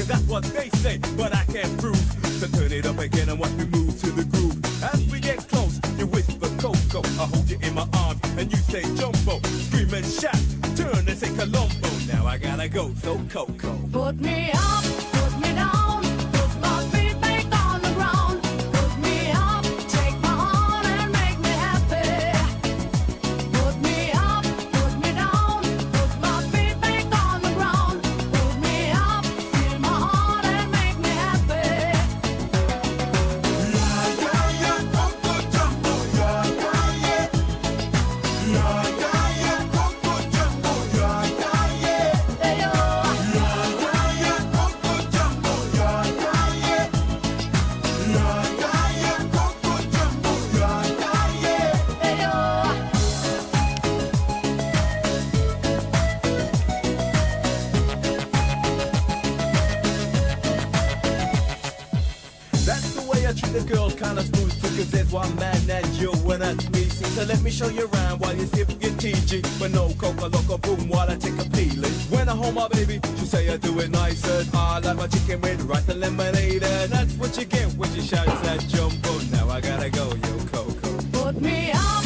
cause that's what they say, but I can't prove. So turn it up again and watch me move to the groove. As we get close, you whisper Coco. I hold you in my arms and you say Jumbo. Scream and shout, turn and say Colombo. Now I gotta go, so Coco. Put me up, me. See, so let me show you around while you sip your TG. But no coca loco boom while I take a peeling. When I hold my baby, she say I do it nicer. I like my chicken with rice and lemonade. And that's what you get when she shouts that jumbo. Now I gotta go, yo, Coco. Put me up,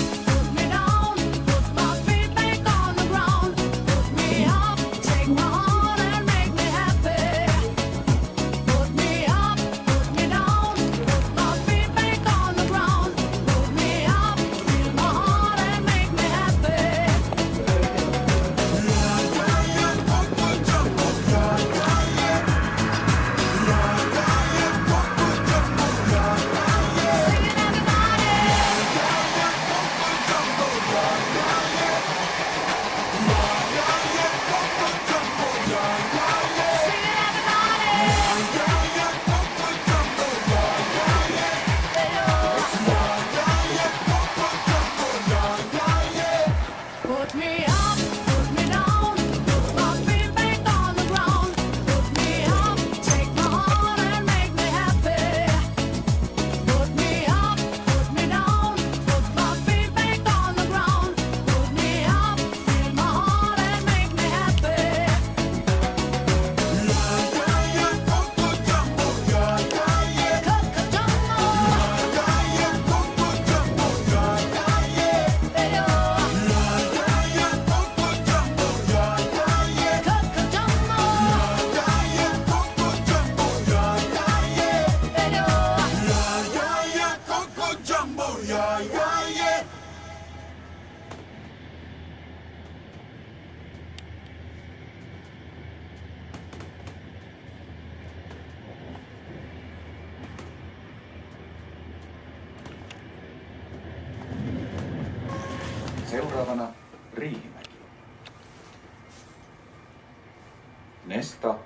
Nesta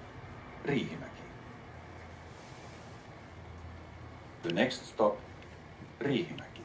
Riihimäki. The next stop Riihimäki.